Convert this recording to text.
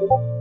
you